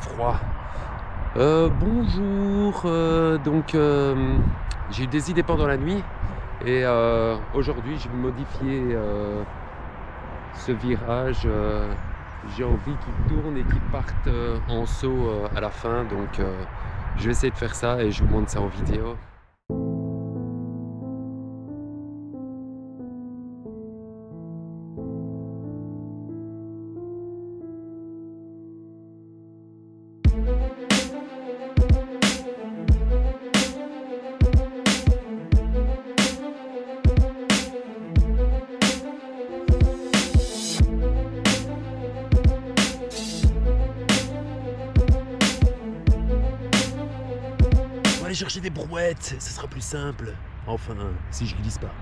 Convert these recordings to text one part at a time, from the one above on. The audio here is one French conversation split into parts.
froid. Euh, bonjour, euh, donc euh, j'ai eu des idées pendant la nuit et aujourd'hui je vais modifier ce virage. j'ai envie qu'il tourne et qu'il parte en saut à la fin, donc je vais essayer de faire ça et je vous montre ça en vidéo. Aller chercher des brouettes, ce sera plus simple. Enfin, si je glisse pas.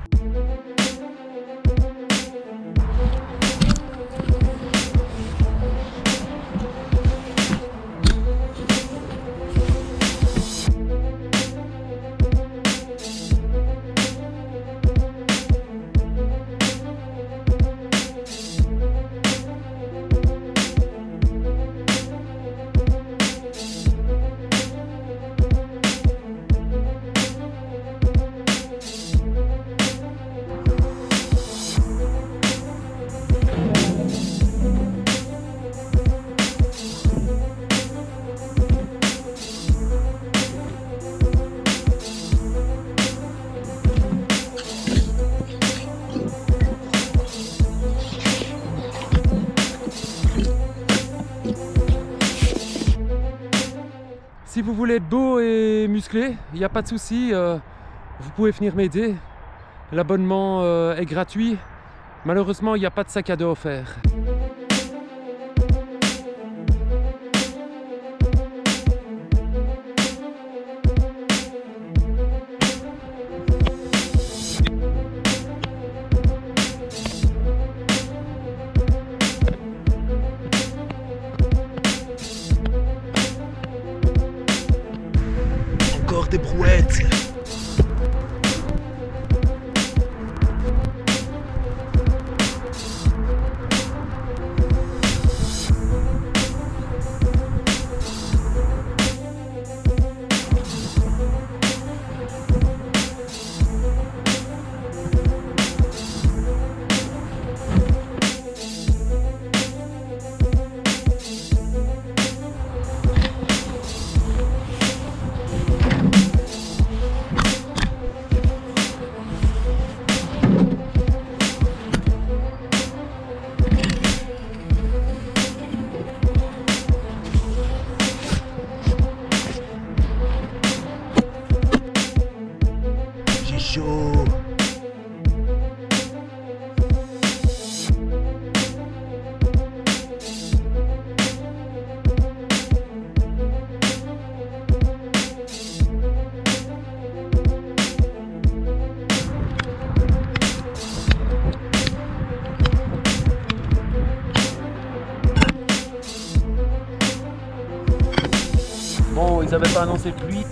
Si vous voulez être beau et musclé, il n'y a pas de souci, euh, vous pouvez venir m'aider. L'abonnement euh, est gratuit. Malheureusement, il n'y a pas de sac à dos offert. Des brouettes chaud Bon, ils n'avaient pas annoncé pluie.